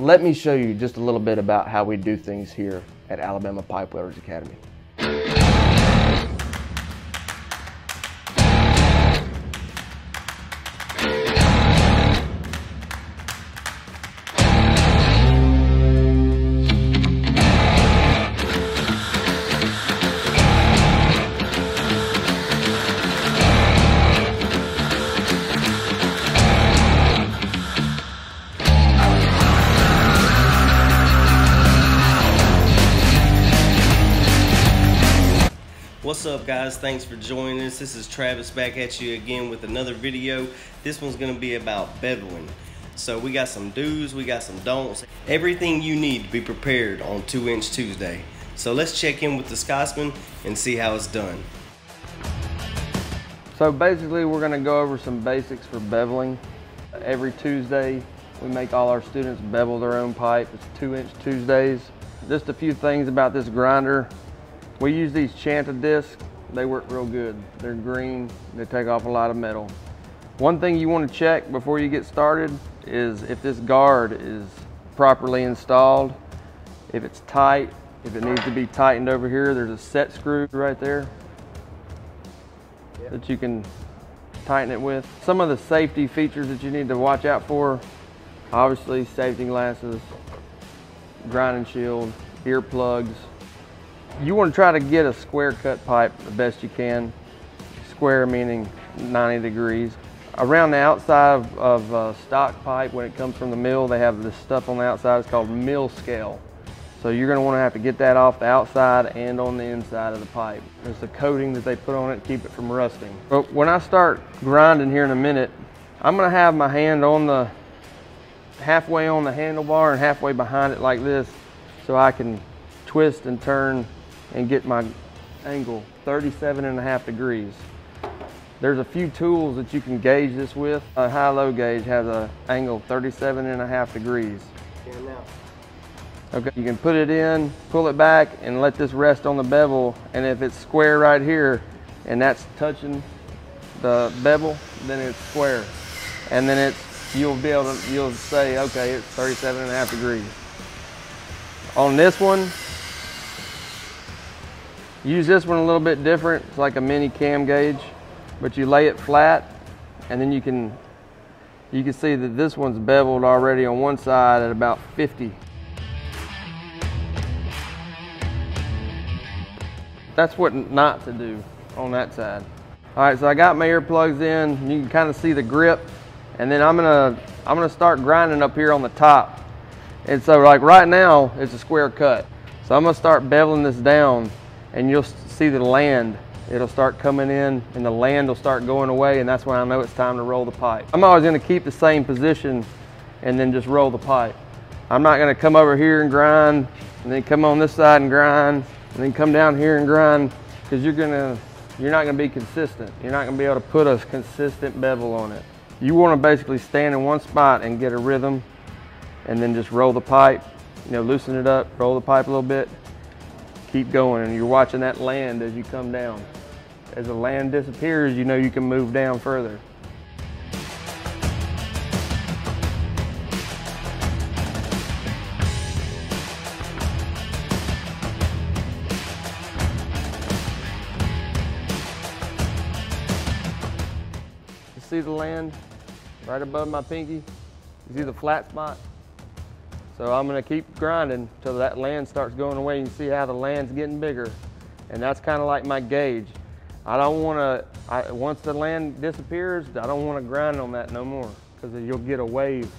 let me show you just a little bit about how we do things here at Alabama Pipe Welders Academy. Guys? Thanks for joining us. This is Travis back at you again with another video. This one's gonna be about beveling. So we got some do's, we got some don'ts. Everything you need to be prepared on 2 inch Tuesday. So let's check in with the Scotsman and see how it's done. So basically we're gonna go over some basics for beveling. Every Tuesday, we make all our students bevel their own pipe. It's two inch Tuesdays. Just a few things about this grinder. We use these Chanta discs. They work real good. They're green, they take off a lot of metal. One thing you wanna check before you get started is if this guard is properly installed. If it's tight, if it needs to be tightened over here, there's a set screw right there that you can tighten it with. Some of the safety features that you need to watch out for, obviously safety glasses, grinding shield, earplugs. You want to try to get a square cut pipe the best you can. Square meaning 90 degrees. Around the outside of, of uh, stock pipe, when it comes from the mill, they have this stuff on the outside. It's called mill scale. So you're going to want to have to get that off the outside and on the inside of the pipe. There's the coating that they put on it to keep it from rusting. But when I start grinding here in a minute, I'm going to have my hand on the halfway on the handlebar and halfway behind it like this so I can twist and turn and get my angle 37 and a half degrees. There's a few tools that you can gauge this with. A high-low gauge has a angle 37 and a half degrees. Okay, you can put it in, pull it back, and let this rest on the bevel. And if it's square right here, and that's touching the bevel, then it's square. And then it's, you'll be able to, you'll say, okay, it's 37 and a half degrees. On this one, use this one a little bit different. It's like a mini cam gauge, but you lay it flat, and then you can, you can see that this one's beveled already on one side at about 50 that's what not to do on that side. All right, so I got my earplugs in. You can kind of see the grip. And then I'm gonna, I'm gonna start grinding up here on the top. And so like right now, it's a square cut. So I'm gonna start beveling this down and you'll see the land. It'll start coming in and the land will start going away and that's when I know it's time to roll the pipe. I'm always gonna keep the same position and then just roll the pipe. I'm not gonna come over here and grind and then come on this side and grind and then come down here and grind because you're gonna you're not gonna be consistent. You're not gonna be able to put a consistent bevel on it. You wanna basically stand in one spot and get a rhythm and then just roll the pipe, you know, loosen it up, roll the pipe a little bit, keep going and you're watching that land as you come down. As the land disappears, you know you can move down further. You see the land right above my pinky? You see the flat spot? So I'm gonna keep grinding until that land starts going away. You can see how the land's getting bigger. And that's kind of like my gauge. I don't wanna, I, once the land disappears, I don't wanna grind on that no more because you'll get a wave.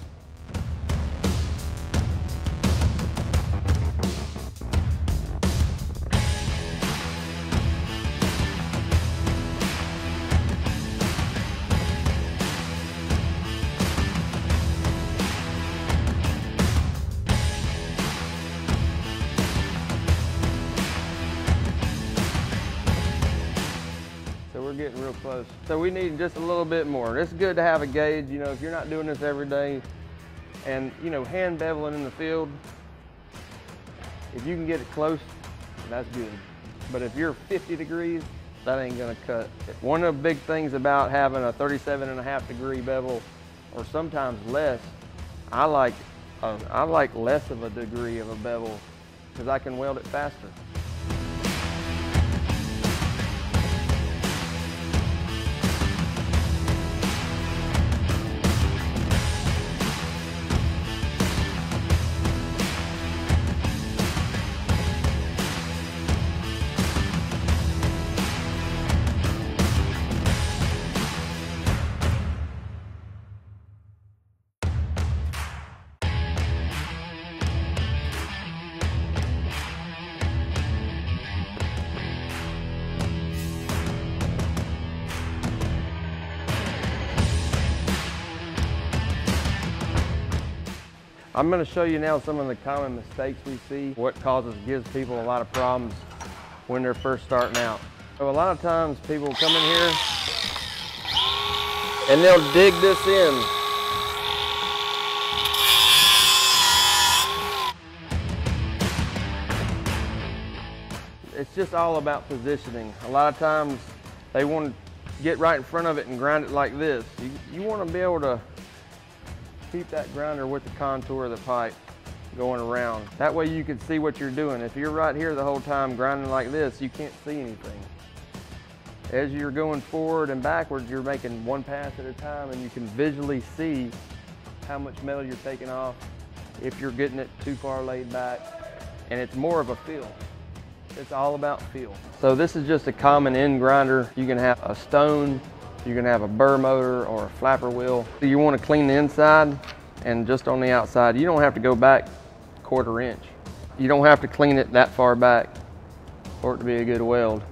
We're getting real close. So we need just a little bit more. It's good to have a gauge, you know, if you're not doing this every day and, you know, hand beveling in the field, if you can get it close, that's good. But if you're 50 degrees, that ain't gonna cut. One of the big things about having a 37 and a half degree bevel, or sometimes less, I like Uh, I like less of a degree of a bevel because I can weld it faster. I'm going to show you now some of the common mistakes we see, what causes, gives people a lot of problems when they're first starting out. So a lot of times people come in here and they'll dig this in. It's just all about positioning. A lot of times they want to get right in front of it and grind it like this. You, you want to be able to keep that grinder with the contour of the pipe going around. That way you can see what you're doing. If you're right here the whole time grinding like this, you can't see anything. As you're going forward and backwards, you're making one pass at a time and you can visually see how much metal you're taking off if you're getting it too far laid back. And it's more of a feel. It's all about feel. So this is just a common end grinder. You can have a stone you can have a burr motor or a flapper wheel. You want to clean the inside and just on the outside. You don't have to go back quarter inch. You don't have to clean it that far back for it to be a good weld.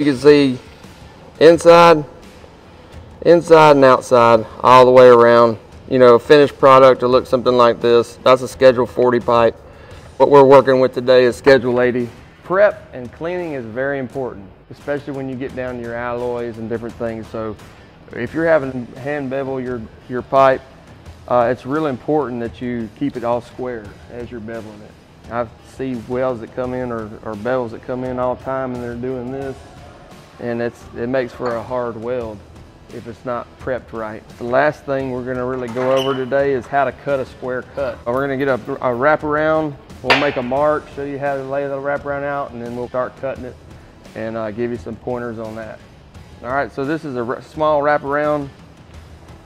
You can see inside, inside and outside, all the way around. You know, finished product to look something like this. That's a Schedule 40 pipe. What we're working with today is Schedule 80. Prep and cleaning is very important, especially when you get down to your alloys and different things. So if you're having hand bevel your, your pipe, uh, it's really important that you keep it all square as you're beveling it. I see welds that come in or, or bevels that come in all the time and they're doing this and it's, it makes for a hard weld if it's not prepped right. The last thing we're gonna really go over today is how to cut a square cut. We're gonna get a, a wraparound, we'll make a mark, show you how to lay the wraparound out, and then we'll start cutting it and uh, give you some pointers on that. All right, so this is a small wraparound.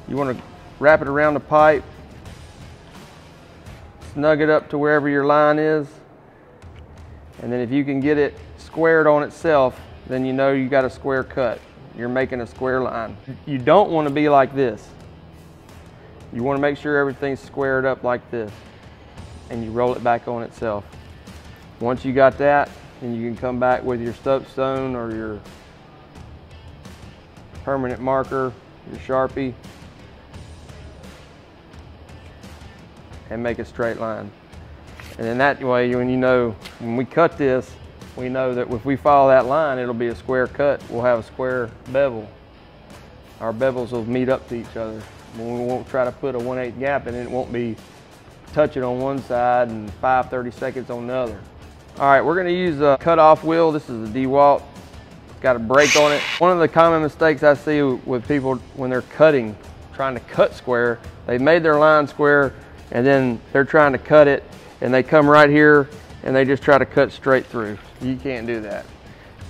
You wanna wrap it around the pipe, snug it up to wherever your line is, and then if you can get it squared on itself, then you know you got a square cut. You're making a square line. You don't want to be like this. You want to make sure everything's squared up like this and you roll it back on itself. Once you got that, then you can come back with your stone or your permanent marker, your Sharpie, and make a straight line. And then that way, when you know, when we cut this, we know that if we follow that line, it'll be a square cut. We'll have a square bevel. Our bevels will meet up to each other. We won't try to put a 1 8 gap in it. It won't be touching on one side and 5 30 seconds on the other. All right, we're gonna use a cut-off wheel. This is a DeWalt. It's got a brake on it. One of the common mistakes I see with people when they're cutting, trying to cut square, they've made their line square and then they're trying to cut it and they come right here and they just try to cut straight through. You can't do that.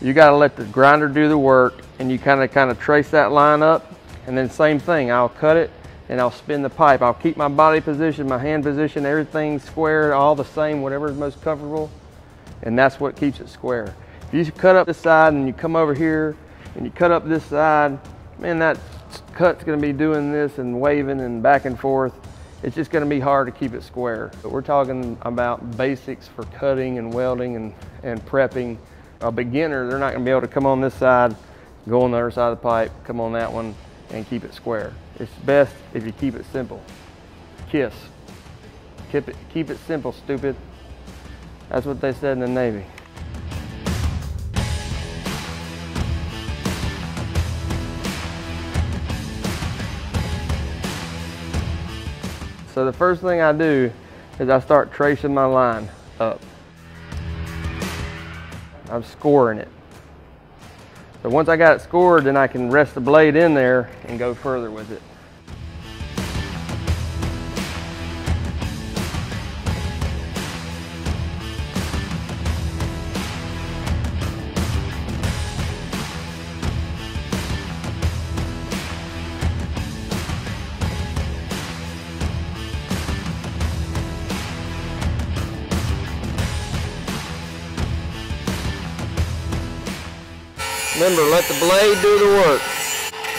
You got to let the grinder do the work and you kind of kind of trace that line up and then same thing, I'll cut it and I'll spin the pipe. I'll keep my body position, my hand position, everything square, all the same, whatever is most comfortable. And that's what keeps it square. If you cut up this side and you come over here and you cut up this side, man, that cut's gonna be doing this and waving and back and forth it's just gonna be hard to keep it square. But we're talking about basics for cutting and welding and, and prepping. A beginner, they're not gonna be able to come on this side, go on the other side of the pipe, come on that one, and keep it square. It's best if you keep it simple. KISS. Keep it, keep it simple, stupid. That's what they said in the Navy. So the first thing I do is I start tracing my line up. I'm scoring it. So once I got it scored, then I can rest the blade in there and go further with it. Remember, let the blade do the work.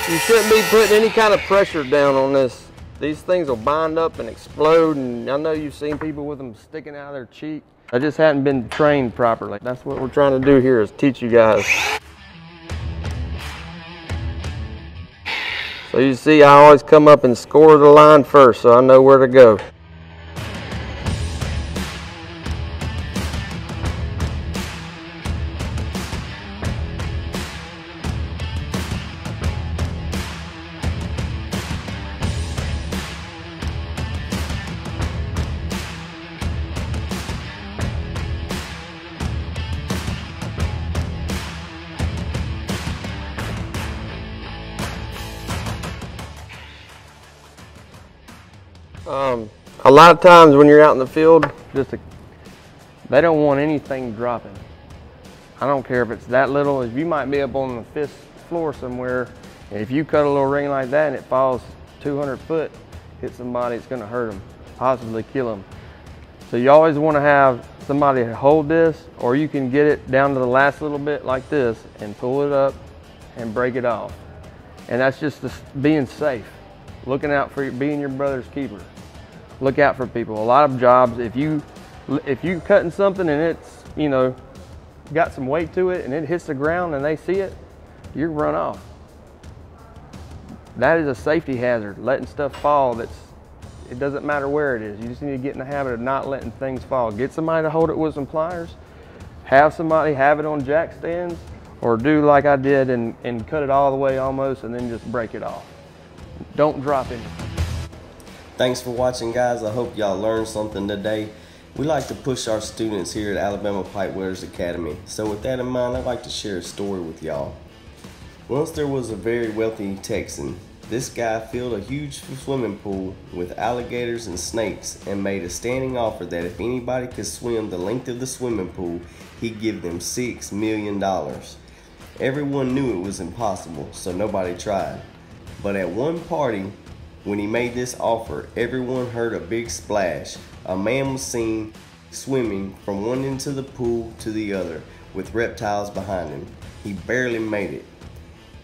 You shouldn't be putting any kind of pressure down on this. These things will bind up and explode, and I know you've seen people with them sticking out of their cheek. I just hadn't been trained properly. That's what we're trying to do here is teach you guys. So you see, I always come up and score the line first, so I know where to go. Um, a lot of times when you're out in the field, just a, they don't want anything dropping. I don't care if it's that little. If you might be up on the fifth floor somewhere, and if you cut a little ring like that and it falls 200 foot, hit somebody, it's going to hurt them, possibly kill them. So you always want to have somebody hold this, or you can get it down to the last little bit like this and pull it up and break it off. And that's just being safe, looking out for being your brother's keeper look out for people. A lot of jobs, if you if you cutting something and it's you know got some weight to it and it hits the ground and they see it, you run off. That is a safety hazard. Letting stuff fall. That's it doesn't matter where it is. You just need to get in the habit of not letting things fall. Get somebody to hold it with some pliers. Have somebody have it on jack stands or do like I did and, and cut it all the way almost and then just break it off. Don't drop anything. Thanks for watching guys. I hope y'all learned something today. We like to push our students here at Alabama Pipe Welders Academy. So with that in mind, I'd like to share a story with y'all. Once there was a very wealthy Texan. This guy filled a huge swimming pool with alligators and snakes and made a standing offer that if anybody could swim the length of the swimming pool, he'd give them $6 million. Everyone knew it was impossible, so nobody tried. But at one party, when he made this offer, everyone heard a big splash. A man was seen swimming from one end of the pool to the other with reptiles behind him. He barely made it.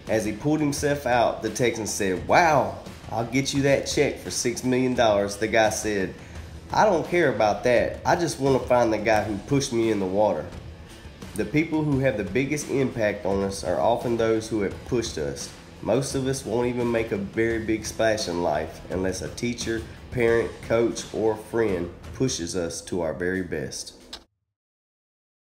As he pulled himself out, the Texan said, Wow, I'll get you that check for $6 million. The guy said, I don't care about that. I just want to find the guy who pushed me in the water. The people who have the biggest impact on us are often those who have pushed us. Most of us won't even make a very big splash in life unless a teacher, parent, coach, or friend pushes us to our very best.